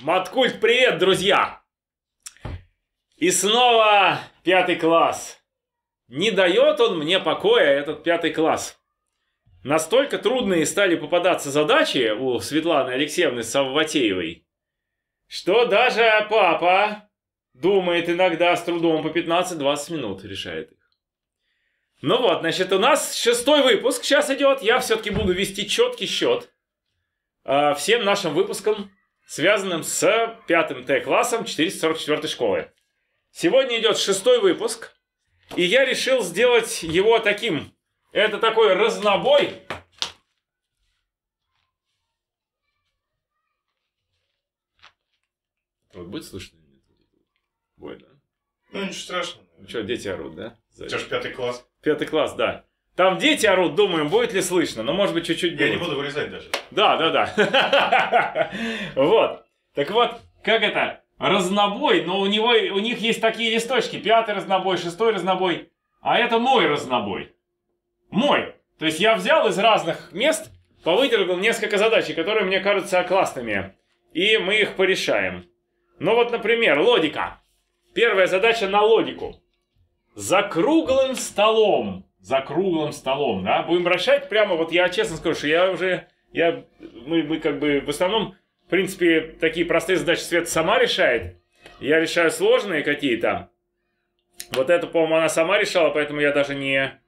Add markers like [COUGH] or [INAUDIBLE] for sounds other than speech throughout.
Маткульт, привет, друзья! И снова пятый класс. Не дает он мне покоя, этот пятый класс. Настолько трудные стали попадаться задачи у Светланы Алексеевны Савватеевой, что даже папа думает иногда с трудом по 15-20 минут решает их. Ну вот, значит, у нас шестой выпуск сейчас идет. Я все-таки буду вести четкий счет э, всем нашим выпускам связанным с пятым Т-классом 444 школы. Сегодня идет шестой выпуск, и я решил сделать его таким. Это такой разнобой. Вот будет слышно? Будет, да? Ну, ничего страшного. Ну что, дети орут, да? У тебя же пятый класс. Пятый класс, да. Там дети орут, думаем, будет ли слышно, но может быть чуть-чуть Я будет. не буду вырезать даже. Да, да, да. [LAUGHS] Вот. Так вот, как это? Разнобой, но у него, у них есть такие листочки. Пятый разнобой, шестой разнобой. А это мой разнобой. Мой. То есть я взял из разных мест, повыдергал несколько задач, которые мне кажутся классными. И мы их порешаем. Ну вот, например, логика. Первая задача на логику. За круглым столом. За круглым столом, да? Будем решать прямо, вот я честно скажу, что я уже, я, мы, мы как бы в основном, в принципе, такие простые задачи Света сама решает. Я решаю сложные какие-то. Вот эту, по-моему, она сама решала, поэтому я даже не,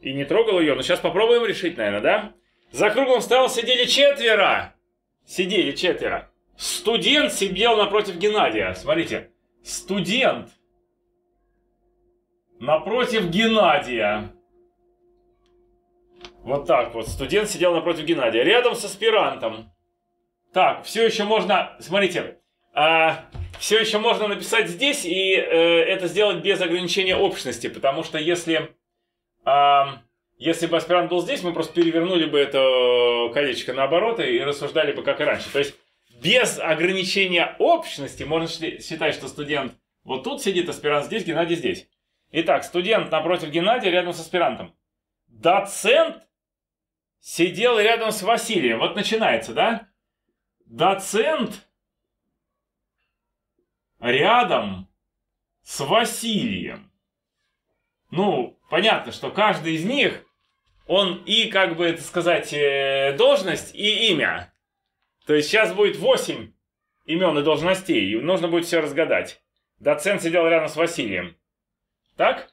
и не трогал ее. Но сейчас попробуем решить, наверное, да? За круглым столом сидели четверо. Сидели четверо. Студент сидел напротив Геннадия. Смотрите. Студент напротив Геннадия. Вот так вот. Студент сидел напротив Геннадия. Рядом с аспирантом. Так, все еще можно... Смотрите. А, все еще можно написать здесь и э, это сделать без ограничения общности. Потому что если... а, если бы аспирант был здесь, мы просто перевернули бы это колечко наоборот и рассуждали бы как и раньше. То есть без ограничения общности можно считать, что студент вот тут сидит, аспирант здесь, Геннадий здесь. Итак, студент напротив Геннадия рядом с аспирантом. Доцент сидел рядом с Василием. Вот начинается, да? Доцент рядом с Василием. Ну, понятно, что каждый из них, он и, как бы это сказать, э, должность и имя. То есть сейчас будет 8 имен и должностей, и нужно будет все разгадать. Доцент сидел рядом с Василием. Так?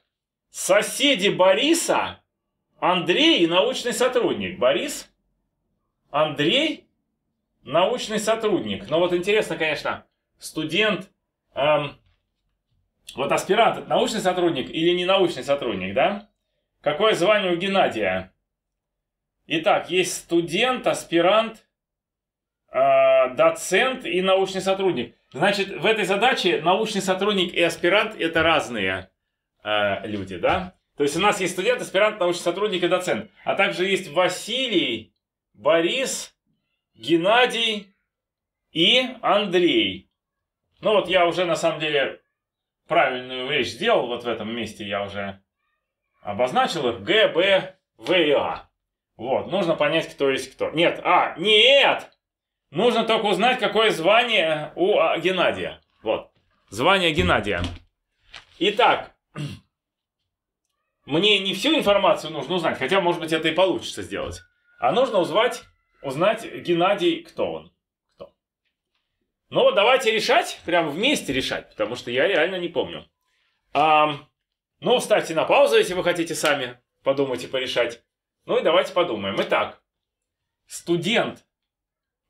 Соседи Бориса Андрей и научный сотрудник. Борис, Андрей, научный сотрудник. Но вот интересно, конечно, студент, эм, вот аспирант это научный сотрудник или не научный сотрудник, да? Какое звание у Геннадия? Итак, есть студент, аспирант, э, доцент и научный сотрудник. Значит, в этой задаче научный сотрудник и аспирант это разные э, люди, да? То есть у нас есть студент, аспирант, научный сотрудник и доцент. А также есть Василий, Борис, Геннадий и Андрей. Ну вот я уже на самом деле правильную вещь сделал вот в этом месте. Я уже обозначил их. Г, Б, В и А. Вот, нужно понять, кто есть кто. Нет, а, нет! Нужно только узнать, какое звание у а, Геннадия. Вот, звание Геннадия. Итак, [CLEARS THROAT] мне не всю информацию нужно узнать, хотя, может быть, это и получится сделать. А нужно узнать, узнать Геннадий, кто он. Кто. Ну вот давайте решать, прямо вместе решать, потому что я реально не помню. А, ну, ставьте на паузу, если вы хотите сами подумать и порешать. Ну и давайте подумаем. Итак, студент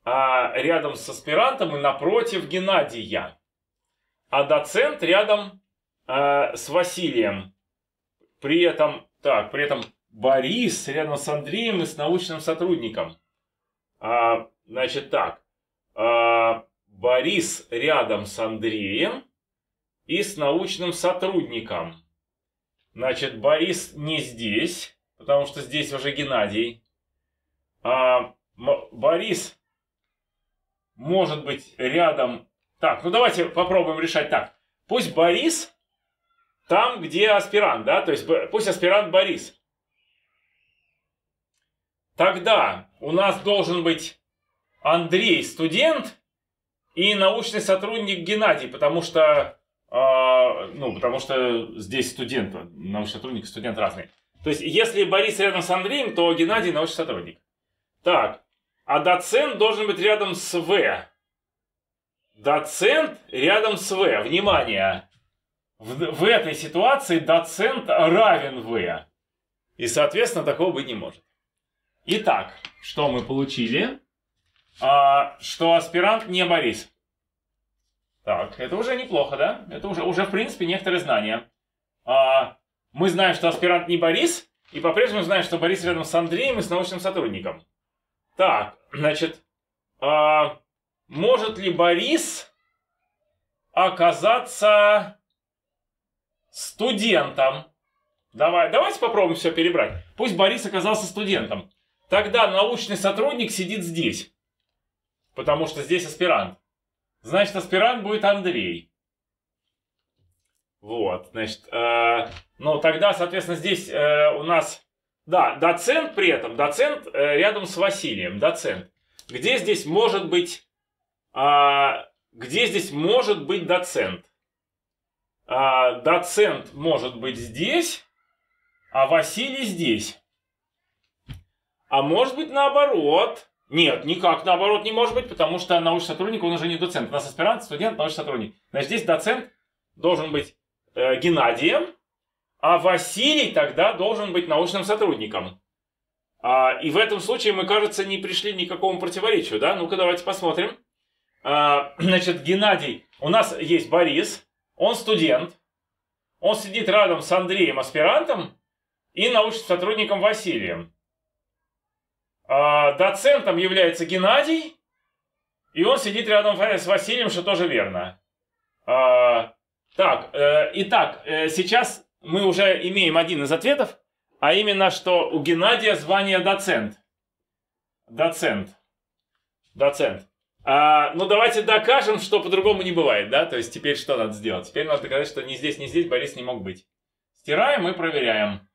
а, рядом с аспирантом и напротив Геннадия. А доцент рядом а, с Василием. При этом, так, при этом Борис рядом с Андреем и с научным сотрудником. А, значит так, а, Борис рядом с Андреем и с научным сотрудником. Значит, Борис не здесь, потому что здесь уже Геннадий. А, Борис может быть рядом... Так, ну давайте попробуем решать так. Пусть Борис там, где аспирант, да? То есть пусть аспирант Борис. Тогда у нас должен быть Андрей студент и научный сотрудник Геннадий, потому что, э, ну, потому что здесь студент, научный сотрудник и студент разные. То есть, если Борис рядом с Андреем, то Геннадий научный сотрудник. Так, а доцент должен быть рядом с В. Доцент рядом с В. Внимание! В, в этой ситуации доцент равен В. И, соответственно, такого быть не может. Итак, что мы получили? А, что аспирант не Борис. Так, это уже неплохо, да? Это уже, уже в принципе, некоторые знания. А, мы знаем, что аспирант не Борис, и по-прежнему знаем, что Борис рядом с Андреем и с научным сотрудником. Так, значит, а, может ли Борис оказаться студентом? Давай, давайте попробуем все перебрать. Пусть Борис оказался студентом. Тогда научный сотрудник сидит здесь. Потому что здесь аспирант. Значит, аспирант будет Андрей. Вот, значит, э, ну тогда, соответственно, здесь э, у нас, да, доцент при этом, доцент э, рядом с Василием, доцент. Где здесь может быть, э, где здесь может быть доцент? Э, доцент может быть здесь, а Василий здесь. А может быть наоборот. Нет, никак наоборот не может быть, потому что научный сотрудник, он уже не доцент. У нас аспирант, студент, научный сотрудник. Значит, здесь доцент должен быть э, Геннадием, а Василий тогда должен быть научным сотрудником. А, и в этом случае мы, кажется, не пришли ни к какому противоречию, да? Ну-ка, давайте посмотрим. А, [CLEARS THROAT] значит, Геннадий, у нас есть Борис, он студент, он сидит рядом с Андреем, аспирантом, и научным сотрудником Василием. А, доцентом является Геннадий, и он сидит рядом с Василием, что тоже верно. А, так, э, итак, э, сейчас мы уже имеем один из ответов, а именно, что у Геннадия звание доцент. Доцент. Доцент. А, ну, давайте докажем, что по-другому не бывает, да? То есть теперь что надо сделать? Теперь надо доказать, что ни здесь, ни здесь Борис не мог быть. Стираем и проверяем.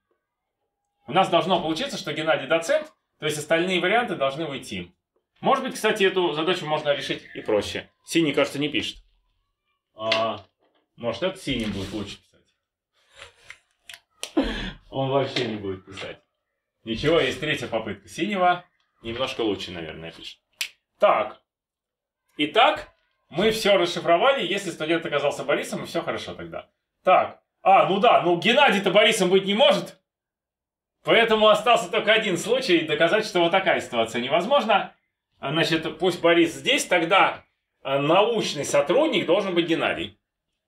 У нас должно получиться, что Геннадий доцент, то есть остальные варианты должны уйти. Может быть, кстати, эту задачу можно решить и проще. Синий, кажется, не пишет. А, может, этот синий будет лучше писать. Он вообще не будет писать. Ничего, есть третья попытка синего. Немножко лучше, наверное, пишет. Так. Итак, мы все расшифровали. Если студент оказался Борисом, и все хорошо тогда. Так. А, ну да, ну Геннадий-то Борисом быть не может. Поэтому остался только один случай, доказать, что вот такая ситуация невозможна. Значит, пусть Борис здесь, тогда э, научный сотрудник должен быть Геннадий.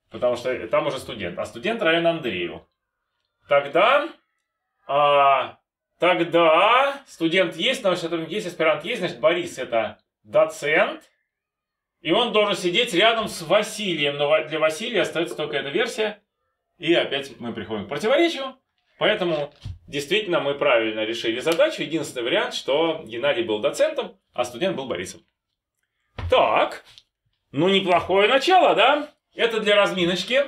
Потому что там уже студент. А студент равен Андрею. Тогда, а, тогда студент есть, научный сотрудник есть, аспирант есть, значит, Борис это доцент. И он должен сидеть рядом с Василием. Но для Василия остается только эта версия. И опять мы приходим к противоречию. Поэтому действительно мы правильно решили задачу. Единственный вариант, что Геннадий был доцентом, а студент был Борисом. Так, ну неплохое начало, да? Это для разминочки.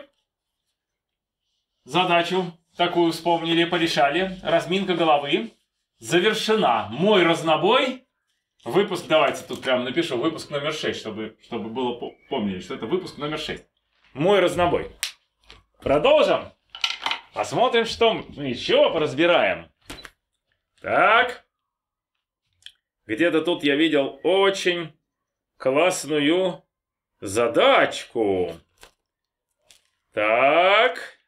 Задачу такую вспомнили, порешали. Разминка головы завершена. Мой разнобой. Выпуск, давайте тут прям напишу, выпуск номер 6, чтобы, чтобы было помнили, что это выпуск номер 6. Мой разнобой. Продолжим. Посмотрим, что мы еще поразбираем. Так. Где-то тут я видел очень классную задачку. Так.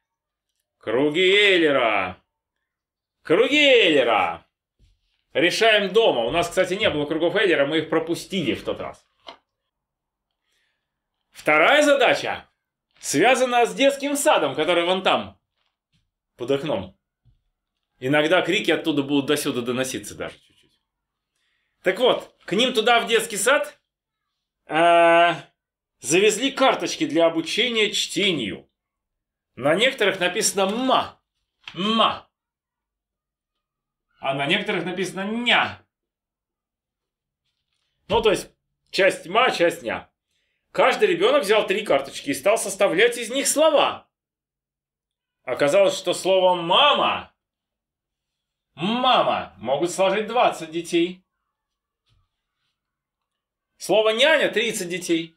Круги Эйлера. Круги Эйлера. Решаем дома. У нас, кстати, не было кругов Эйлера, мы их пропустили в тот раз. Вторая задача связана с детским садом, который вон там, под окном. Иногда крики оттуда будут до сюда доноситься даже чуть-чуть. Так вот, к ним туда в детский сад э, завезли карточки для обучения чтению. На некоторых написано «ма». «Ма» а на некоторых написано «ня». Ну, то есть, часть тьма, часть «ня». Каждый ребенок взял три карточки и стал составлять из них слова. Оказалось, что слово «мама» «мама» могут сложить 20 детей. Слово «няня» – 30 детей.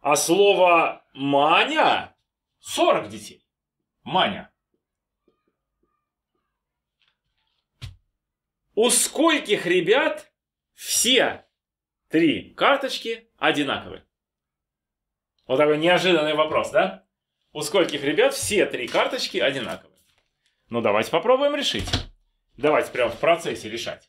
А слово «маня» – 40 детей. Маня. У скольких ребят все три карточки одинаковые? Вот такой неожиданный вопрос, да? У скольких ребят все три карточки одинаковые? Ну, давайте попробуем решить. Давайте прямо в процессе решать.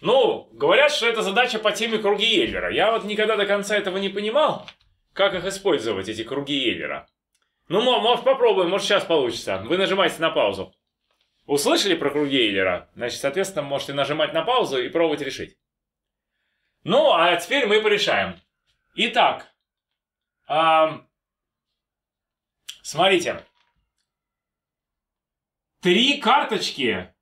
Ну, говорят, что это задача по теме круги Эйлера. Я вот никогда до конца этого не понимал, как их использовать, эти круги Эйлера. Ну, может, попробуем, может, сейчас получится. Вы нажимаете на паузу. Услышали про круги Эйлера? Значит, соответственно, можете нажимать на паузу и пробовать решить. Ну, а теперь мы порешаем. Итак, эм, смотрите. Три карточки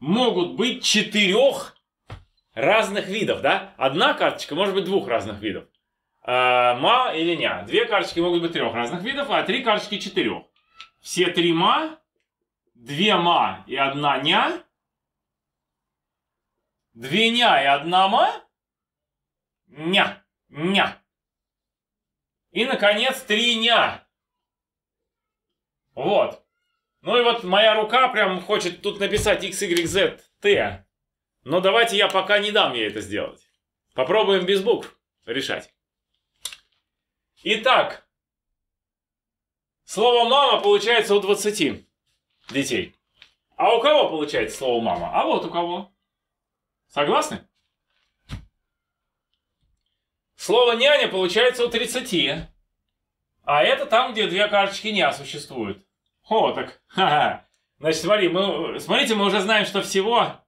могут быть четырех разных видов, да? Одна карточка может быть двух разных видов. Э, ма или ня. Две карточки могут быть трех разных видов, а три карточки четырех. Все три ма, две ма и одна ня. Две ня и одна ма. Ня, ня. И, наконец, три ня. Вот. Ну и вот моя рука прям хочет тут написать x, y, z, t. Но давайте я пока не дам ей это сделать. Попробуем без букв решать. Итак, слово «мама» получается у 20 детей. А у кого получается слово «мама»? А вот у кого. Согласны? Слово «няня» получается у 30. А это там, где две карточки «ня» существуют. О, так, ха-ха. Значит, смотри, мы, смотрите, мы уже знаем, что всего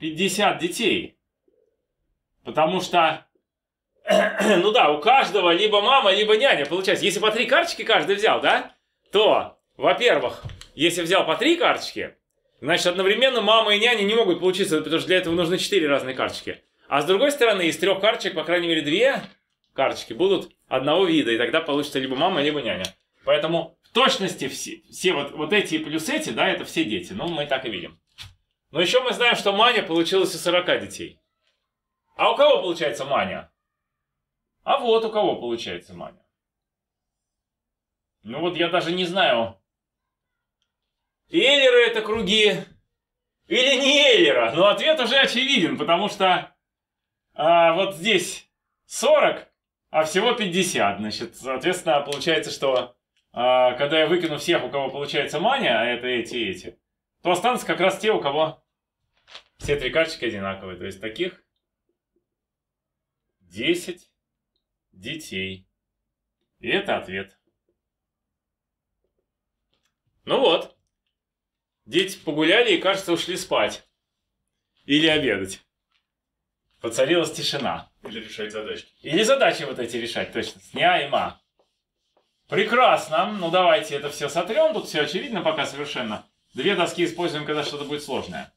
50 детей. Потому что, [CLEARS THROAT] ну да, у каждого либо мама, либо няня. Получается, если по три карточки каждый взял, да, то, во-первых, если взял по три карточки, значит, одновременно мама и няня не могут получиться, потому что для этого нужны четыре разные карточки. А с другой стороны, из трех карточек, по крайней мере, две карточки будут одного вида, и тогда получится либо мама, либо няня. Поэтому точности все, все вот, вот эти плюс эти, да, это все дети. Ну, мы так и видим. Но еще мы знаем, что Маня получилось у 40 детей. А у кого получается Маня? А вот у кого получается Маня. Ну вот я даже не знаю, Эйлеры это круги или не Эйлера. Но ответ уже очевиден, потому что а, вот здесь 40, а всего 50. Значит, соответственно, получается, что а, когда я выкину всех, у кого получается мания, а это эти и эти, то останутся как раз те, у кого все три карточки одинаковые. То есть таких 10 детей. И это ответ. Ну вот. Дети погуляли и, кажется, ушли спать. Или обедать. Поцарилась тишина. Или решать задачки. Или задачи вот эти решать, точно. Сня и ма. Прекрасно. Ну давайте это все сотрем. Тут все очевидно пока совершенно. Две доски используем, когда что-то будет сложное.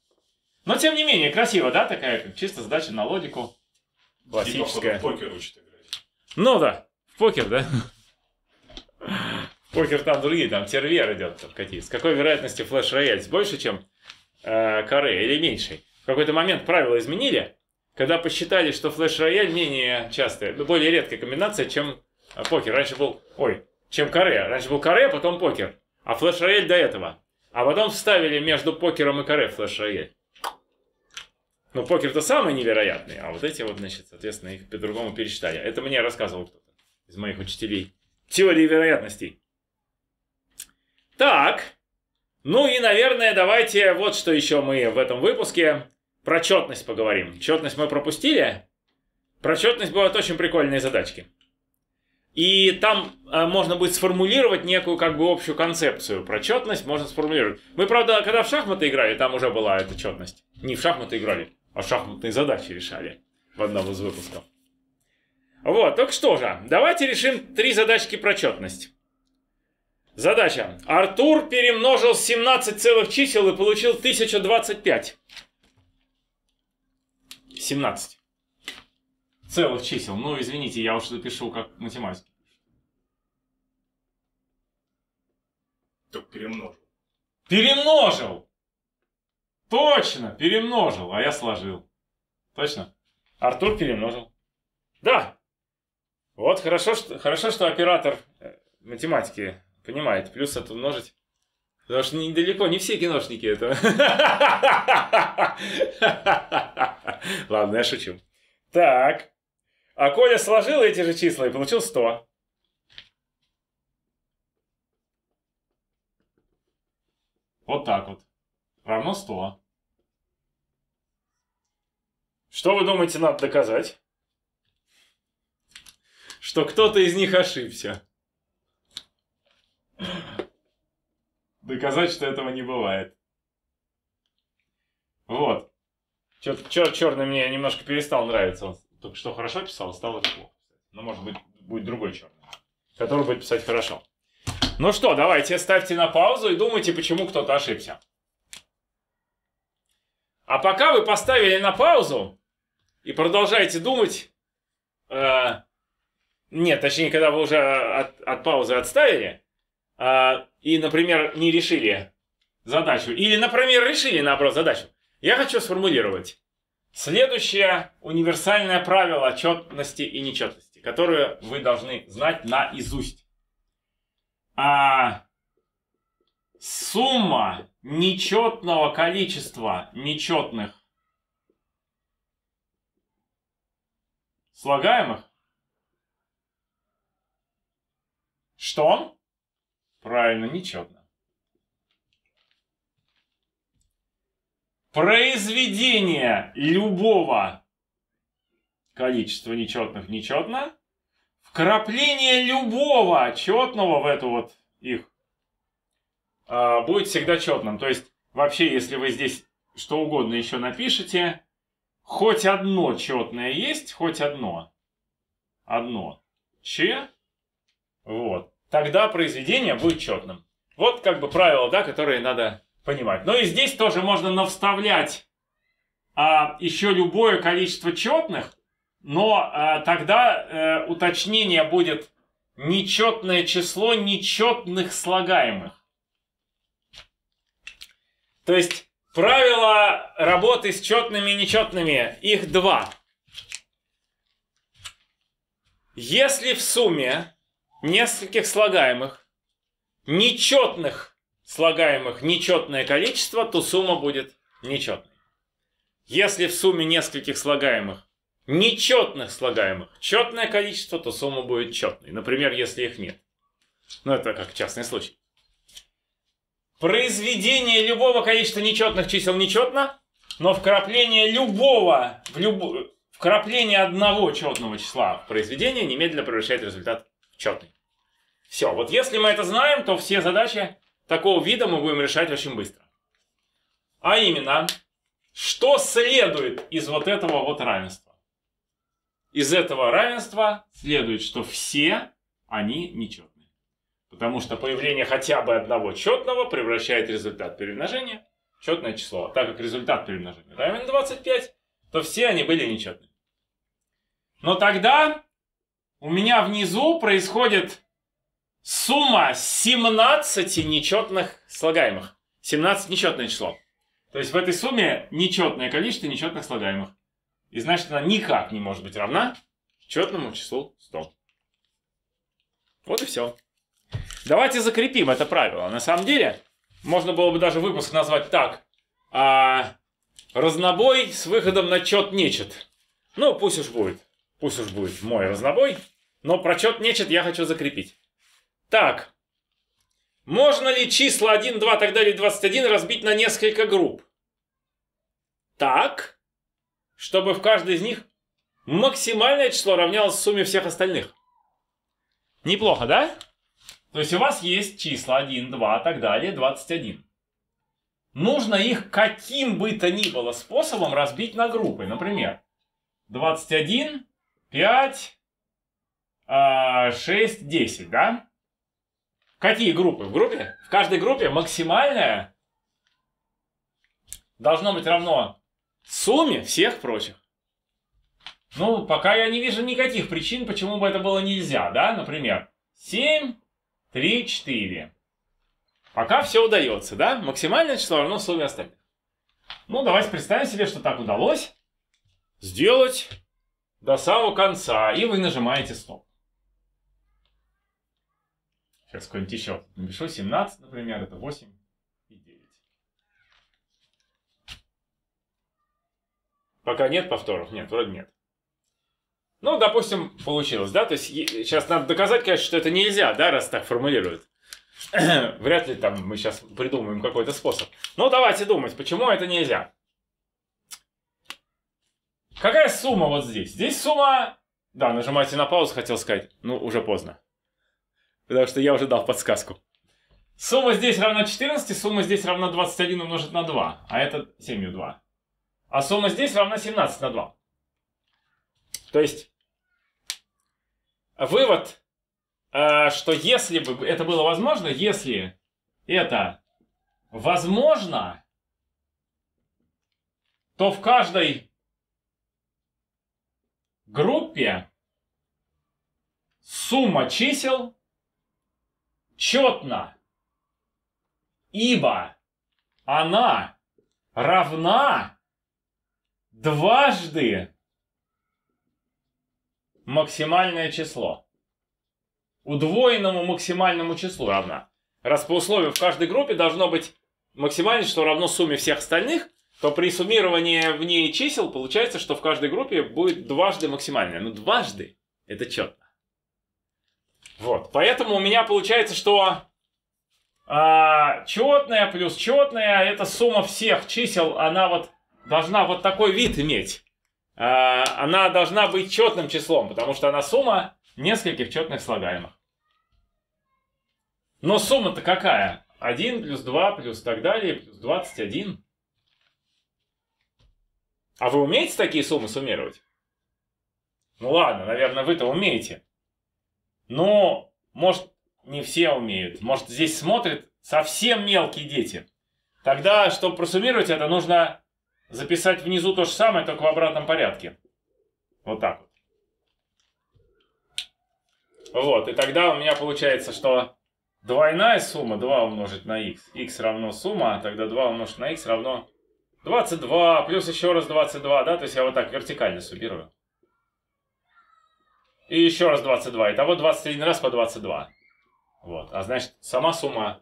Но тем не менее, красиво, да, такая чисто задача на логику. Классическая. Типа, в покер учат играть. Ну да, в покер, да? Покер там другие, там тервер идет там какие С какой вероятностью флеш-рояль? Больше, чем э, каре или меньше? В какой-то момент правила изменили, когда посчитали, что флеш-рояль менее частая, более редкая комбинация, чем э, покер. Раньше был, ой, чем каре. Раньше был каре, потом покер. А флеш-рояль до этого. А потом вставили между покером и каре флеш-рояль. Ну, покер-то самый невероятный, а вот эти вот, значит, соответственно, их по-другому пересчитали. Это мне рассказывал кто-то из моих учителей. Теории вероятностей. Так, ну и, наверное, давайте вот что еще мы в этом выпуске про четность поговорим. Четность мы пропустили. Про четность бывают очень прикольные задачки. И там э, можно будет сформулировать некую как бы общую концепцию. Про четность можно сформулировать. Мы, правда, когда в шахматы играли, там уже была эта четность. Не в шахматы играли, а шахматные задачи решали в одном из выпусков. Вот, так что же, давайте решим три задачки про четность. Задача. Артур перемножил 17 целых чисел и получил 1025. 17 целых чисел. Ну, извините, я уж запишу как математик. Только перемножил. Перемножил! Точно, перемножил, а я сложил. Точно? Артур перемножил. Да. Вот хорошо, что, хорошо, что оператор э, математики понимает. Плюс это умножить. Потому что недалеко не все киношники это. [LAUGHS] Ладно, я шучу. Так. А Коля сложил эти же числа и получил 100. Вот так вот. Равно 100. Что вы думаете, надо доказать? Что кто-то из них ошибся. Доказать, что этого не бывает. Вот. Чё, черный мне немножко перестал нравиться. Он только что хорошо писал, стало плохо. Но может быть будет другой черный, который будет писать хорошо. Ну что, давайте ставьте на паузу и думайте, почему кто-то ошибся. А пока вы поставили на паузу и продолжаете думать, э, нет, точнее, когда вы уже от, от паузы отставили, э, и, например, не решили задачу, или, например, решили, наоборот, задачу, я хочу сформулировать следующее универсальное правило отчетности и нечетности, которое вы должны знать наизусть. А сумма нечетного количества нечетных слагаемых что? Правильно, нечетно. Произведение любого количества нечетных нечетно вкрапление любого четного в эту вот их а, будет всегда четным. То есть, вообще, если вы здесь что угодно еще напишете, хоть одно четное есть, хоть одно. Одно. Че? Вот. Тогда произведение будет четным. Вот как бы правило, да, которое надо понимать. Но и здесь тоже можно навставлять а, еще любое количество четных, но э, тогда э, уточнение будет нечетное число нечетных слагаемых. То есть правила работы с четными и нечетными, их два. Если в сумме нескольких слагаемых, нечетных слагаемых нечетное количество, то сумма будет нечетной. Если в сумме нескольких слагаемых нечетных слагаемых четное количество, то сумма будет четной. Например, если их нет. Ну, это как частный случай. Произведение любого количества нечетных чисел нечетно, но вкрапление любого, в люб... вкрапление одного четного числа в произведение немедленно превращает результат в четный. Все, вот если мы это знаем, то все задачи такого вида мы будем решать очень быстро. А именно, что следует из вот этого вот равенства? Из этого равенства следует, что все они нечетные. Потому что появление хотя бы одного четного превращает результат перемножения в четное число. А так как результат перемножения равен 25, то все они были нечетные. Но тогда у меня внизу происходит сумма 17 нечетных слагаемых. 17 нечетное число. То есть в этой сумме нечетное количество нечетных слагаемых. И значит, она никак не может быть равна четному числу 100. Вот и все. Давайте закрепим это правило. На самом деле, можно было бы даже выпуск назвать так. А, разнобой с выходом на чет нечет. Ну, пусть уж будет. Пусть уж будет мой разнобой. Но про чет нечет я хочу закрепить. Так. Можно ли числа 1, 2, так далее, 21 разбить на несколько групп? Так чтобы в каждой из них максимальное число равнялось сумме всех остальных. Неплохо, да? То есть у вас есть числа 1, 2, так далее, 21. Нужно их каким бы то ни было способом разбить на группы. Например, 21, 5, 6, 10, да? Какие группы? В группе? В каждой группе максимальное должно быть равно сумме всех прочих. Ну, пока я не вижу никаких причин, почему бы это было нельзя, да? Например, 7, 3, 4. Пока все удается, да? Максимальное число равно сумме остальных. Ну, давайте представим себе, что так удалось сделать до самого конца, и вы нажимаете стоп. Сейчас какой-нибудь еще напишу, 17, например, это 8 и 9. Пока нет повторов? Нет, вроде нет. Ну, допустим, получилось, да? То есть сейчас надо доказать, конечно, что это нельзя, да, раз так формулируют. [CLEARS THROAT] Вряд ли там мы сейчас придумаем какой-то способ. Но давайте думать, почему это нельзя. Какая сумма вот здесь? Здесь сумма... Да, нажимайте на паузу, хотел сказать. Ну, уже поздно. Потому что я уже дал подсказку. Сумма здесь равна 14, сумма здесь равна 21 умножить на 2. А это 7 2. А сумма здесь равна 17 на 2. То есть, вывод, э, что если бы это было возможно, если это возможно, то в каждой группе сумма чисел четна, ибо она равна дважды максимальное число. Удвоенному максимальному числу равна. Раз по условию в каждой группе должно быть максимальное число равно сумме всех остальных, то при суммировании в ней чисел получается, что в каждой группе будет дважды максимальное. Ну, дважды это четно. Вот. Поэтому у меня получается, что а, четная плюс четная, это сумма всех чисел, она вот должна вот такой вид иметь. А, она должна быть четным числом, потому что она сумма нескольких четных слагаемых. Но сумма-то какая? 1 плюс 2 плюс так далее, плюс 21. А вы умеете такие суммы суммировать? Ну ладно, наверное, вы-то умеете. Но, может, не все умеют. Может, здесь смотрят совсем мелкие дети. Тогда, чтобы просуммировать это, нужно записать внизу то же самое, только в обратном порядке. Вот так вот. Вот, и тогда у меня получается, что двойная сумма 2 умножить на x, x равно сумма, а тогда 2 умножить на x равно 22, плюс еще раз 22, да, то есть я вот так вертикально суммирую. И еще раз 22, итого 21 раз по 22. Вот, а значит, сама сумма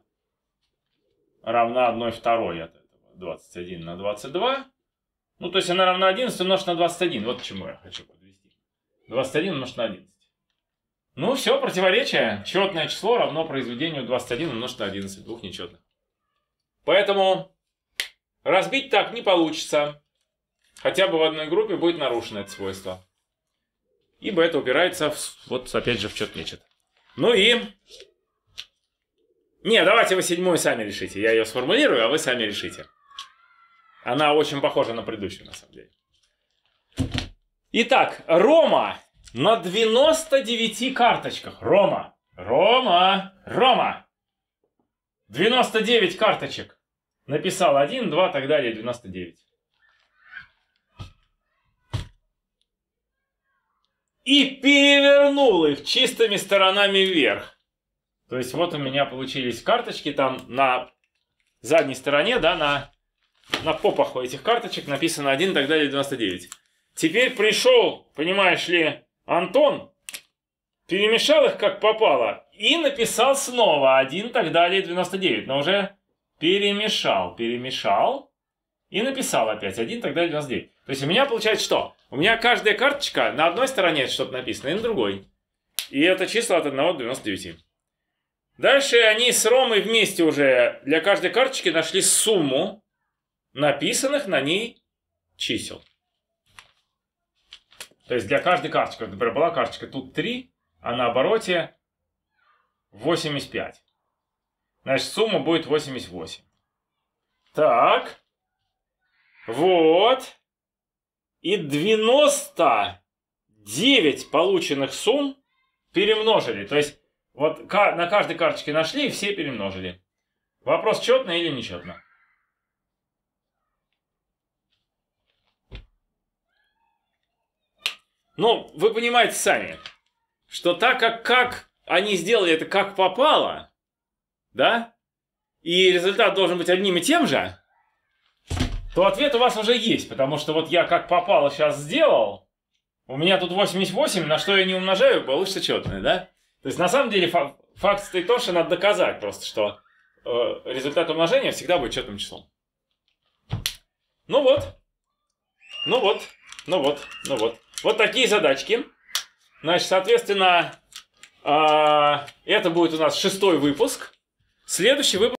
равна 1 второй от этого. 21 на 22. Ну, то есть она равна 11 умножить на 21. Вот к чему я хочу подвести. 21 умножить на 11. Ну, все, противоречие. Четное число равно произведению 21 умножить на 11. Двух нечетных. Поэтому Разбить так не получится. Хотя бы в одной группе будет нарушено это свойство. Ибо это упирается, в, вот опять же, в чет-нечет. Ну и... Не, давайте вы седьмую сами решите. Я ее сформулирую, а вы сами решите. Она очень похожа на предыдущую, на самом деле. Итак, Рома на 99 карточках. Рома, Рома, Рома. 99 карточек. Написал 1, 2, так далее, 99. И перевернул их чистыми сторонами вверх. То есть вот у меня получились карточки там на задней стороне, да, на, на попах у этих карточек написано 1, так далее, 99. Теперь пришел, понимаешь ли, Антон, перемешал их как попало и написал снова 1, так далее, 99. Но уже перемешал, перемешал и написал опять 1, тогда 99. То есть у меня получается что? У меня каждая карточка на одной стороне что-то написано, и на другой. И это числа от 1 до 99. Дальше они с Ромой вместе уже для каждой карточки нашли сумму написанных на ней чисел. То есть для каждой карточки, например, была карточка тут 3, а на обороте 85. Значит, сумма будет 88. Так. Вот. И 99 полученных сумм перемножили. То есть, вот на каждой карточке нашли и все перемножили. Вопрос, четно или нечетно? Ну, вы понимаете сами, что так как, как они сделали это как попало, да, и результат должен быть одним и тем же, то ответ у вас уже есть, потому что вот я как попало сейчас сделал, у меня тут 88, на что я не умножаю, получится четное, да? То есть на самом деле факт стоит в том, что надо доказать просто, что э, результат умножения всегда будет четным числом. Ну вот. Ну вот. Ну вот. Ну вот. Вот такие задачки. Значит, соответственно, э, это будет у нас шестой выпуск. Следующий выпуск